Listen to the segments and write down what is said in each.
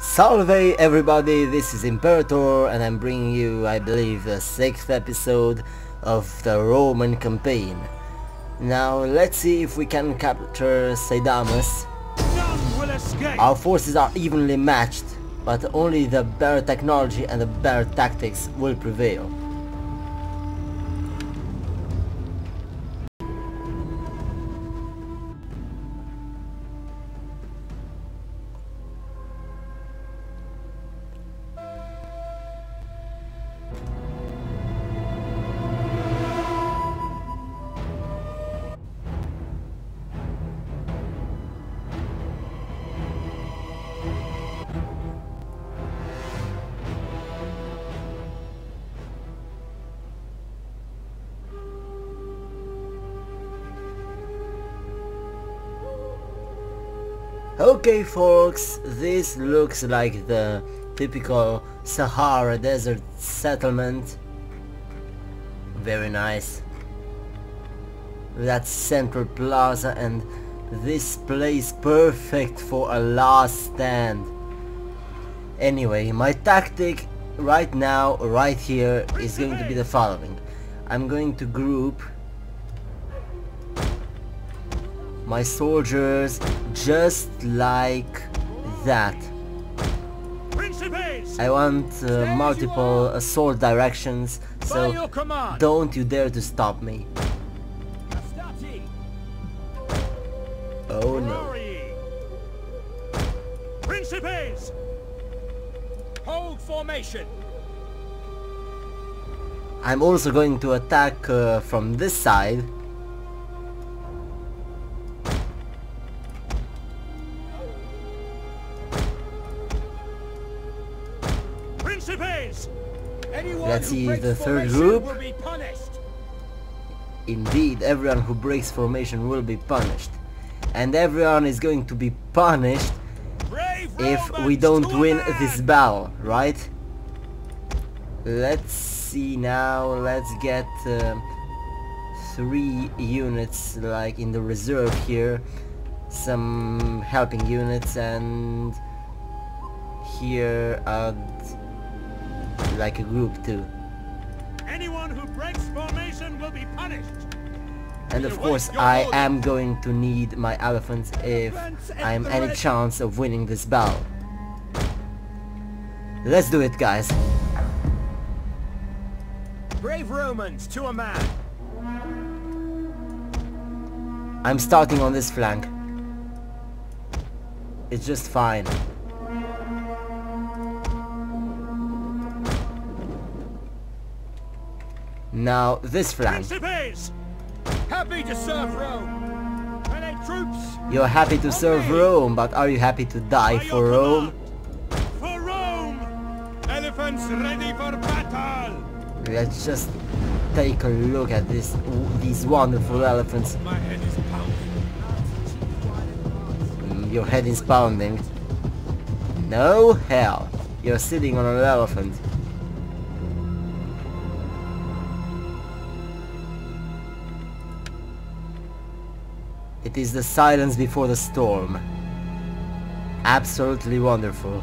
Salve everybody, this is Imperator and I'm bringing you, I believe, the sixth episode of the Roman campaign. Now let's see if we can capture Cydamus. Our forces are evenly matched, but only the better technology and the better tactics will prevail. Okay folks, this looks like the typical Sahara desert settlement. Very nice. That central plaza and this place perfect for a last stand. Anyway, my tactic right now, right here, is going to be the following. I'm going to group my soldiers just like that. I want uh, multiple assault directions, so don't you dare to stop me. Oh no. Principes! Hold formation! I'm also going to attack uh, from this side Let's see the third group. Indeed, everyone who breaks formation will be punished. And everyone is going to be punished if we don't win this battle, right? Let's see now, let's get uh, three units like in the reserve here. Some helping units and here uh, like a group too. Anyone who breaks formation will be punished. And of course I am going to need my elephants if I am any chance of winning this battle. Let's do it guys. Brave Romans to a man. I'm starting on this flank. It's just fine. Now this flank. Happy to serve Rome. Troops. You're happy to serve Rome, but are you happy to die for Rome? For Rome! Elephants ready for battle! Let's just take a look at this these wonderful elephants. My head is pounding. Your head is pounding. No hell. You're sitting on an elephant. Is the silence before the storm. Absolutely wonderful.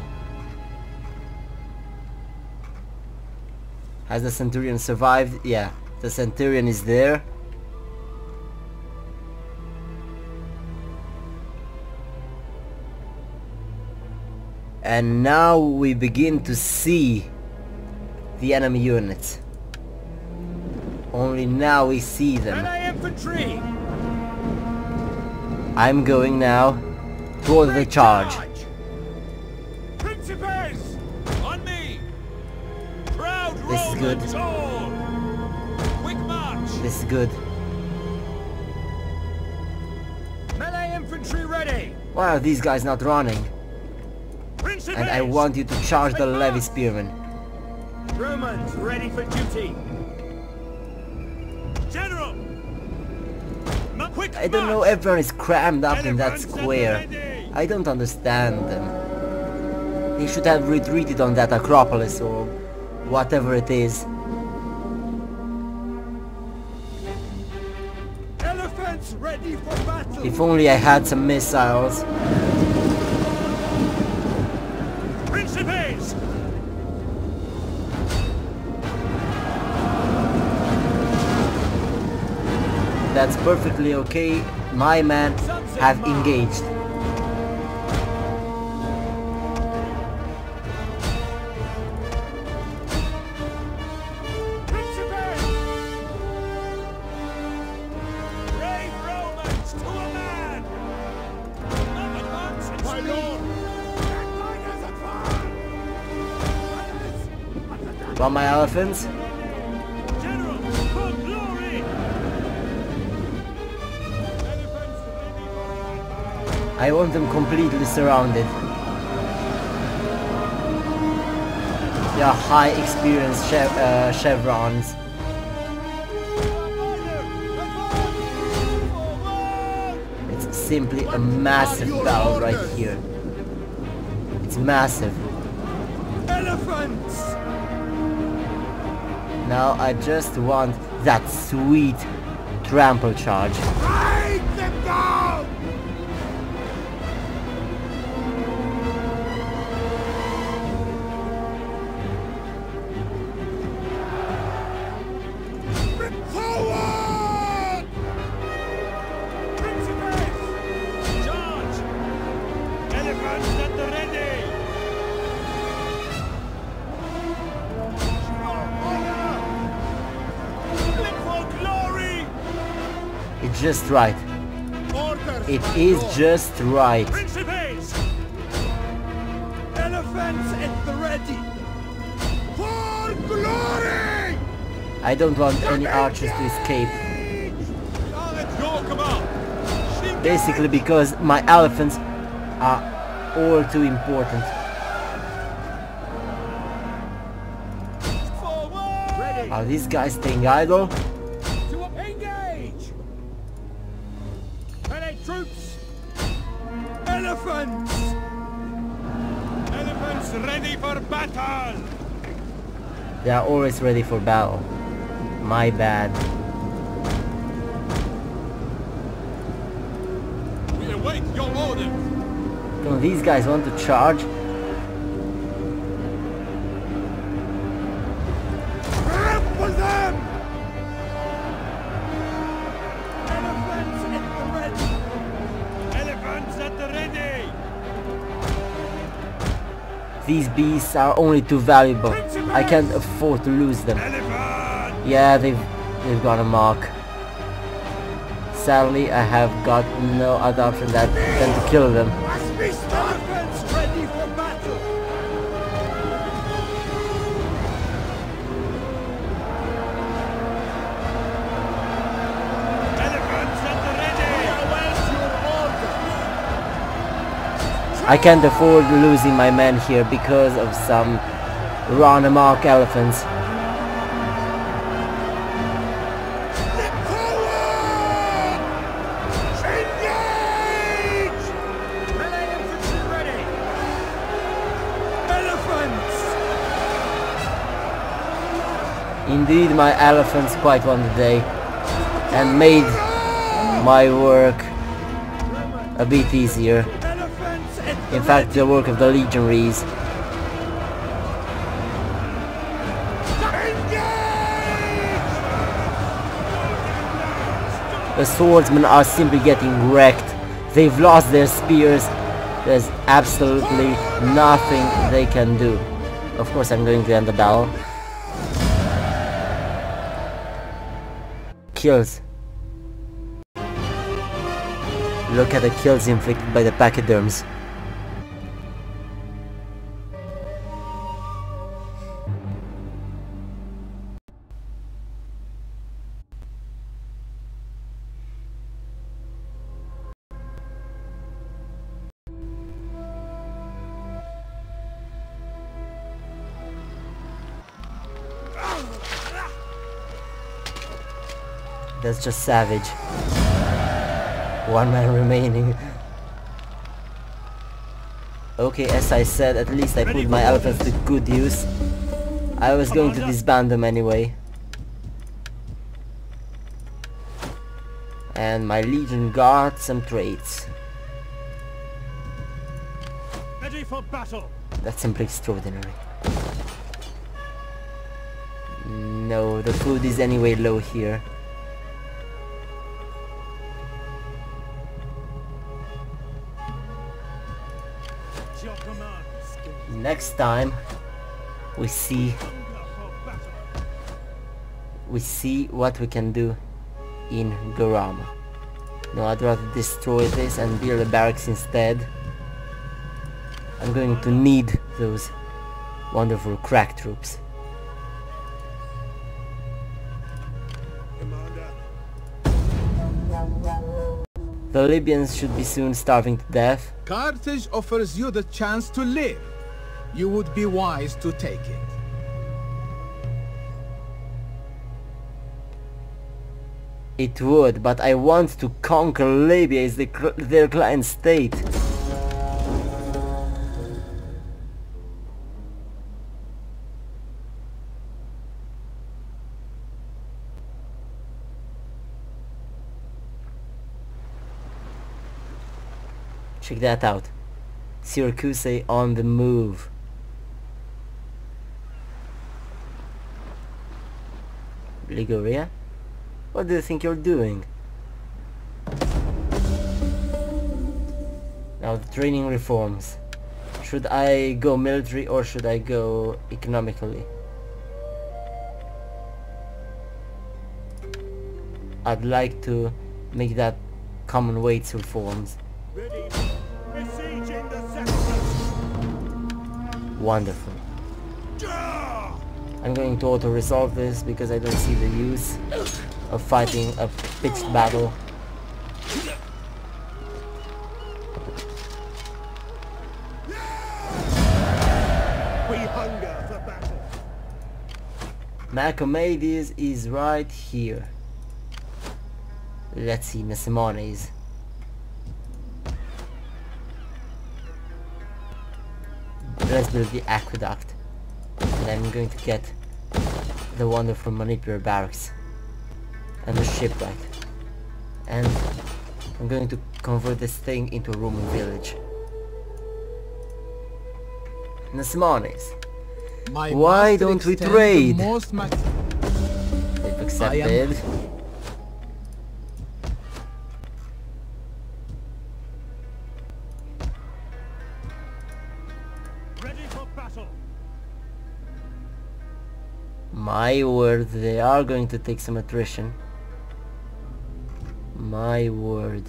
Has the Centurion survived? Yeah, the Centurion is there. And now we begin to see the enemy units. Only now we see them. I'm going now for the charge. Principes! On me! Proud this is good. Quick march! This is good. Melee infantry ready! Why are these guys not running? Principes! And I want you to charge the levy spearmen. Romans ready for duty! I don't know, everyone is crammed up in that square. I don't understand them. They should have retreated on that Acropolis or whatever it is. Elephants ready for battle. If only I had some missiles. That's perfectly okay. My men have engaged. Principe! Brave Romans, I want them completely surrounded. They are high experience chev uh, chevrons. It's simply a massive battle right here. It's massive. Elephants! Now I just want that sweet trample charge. Ride them down! It's just right. It is just right. Principes! Elephants at the ready! For glory! I don't want any archers to escape. At your command! Basically because my elephants are all too important. Are these guys staying idle? Battle! They are always ready for battle. My bad. We await your orders! Don't these guys want to charge? These beasts are only too valuable. I can't afford to lose them. Yeah, they've they've got a mark. Sadly, I have got no other option that, than to kill them. I can't afford losing my men here because of some infantry ready! Elephants! Indeed, my elephants quite won the day and made my work a bit easier. In fact, the work of the legionaries. The swordsmen are simply getting wrecked. They've lost their spears. There's absolutely nothing they can do. Of course, I'm going to end the battle. Kills. Look at the kills inflicted by the pachyderms. That's just savage. One man remaining. Okay, as I said, at least I put my elephants to good use. I was going to disband them anyway. And my legion got some traits. Ready for battle! That's simply extraordinary. No, the food is anyway low here. Next time we see we see what we can do in Garama. No, I'd rather destroy this and build a barracks instead. I'm going to need those wonderful crack troops. The Libyans should be soon starving to death. Carthage offers you the chance to live. You would be wise to take it. It would, but I want to conquer Libya as the, their client state. Check that out. Syracuse on the move. Liguria? What do you think you're doing? Now the training reforms. Should I go military or should I go economically? I'd like to make that common weights reforms. Wonderful. I'm going to auto-resolve this because I don't see the use of fighting a pitched battle. We hunger for battle. Macomades is right here. Let's see, Nasamones. Let's build the aqueduct. And I'm going to get the wonderful Manipular barracks. And the shipwright. And I'm going to convert this thing into a Roman village. Nasamones. My Why don't we trade? Most max- They've I accepted. My word, they are going to take some attrition. My word.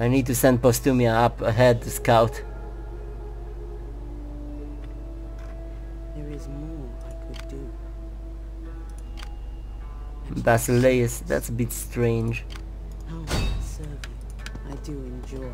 I need to send Postumia up ahead to scout. There is more I could do. Basileus, that's a bit strange. How I serve you? I do enjoy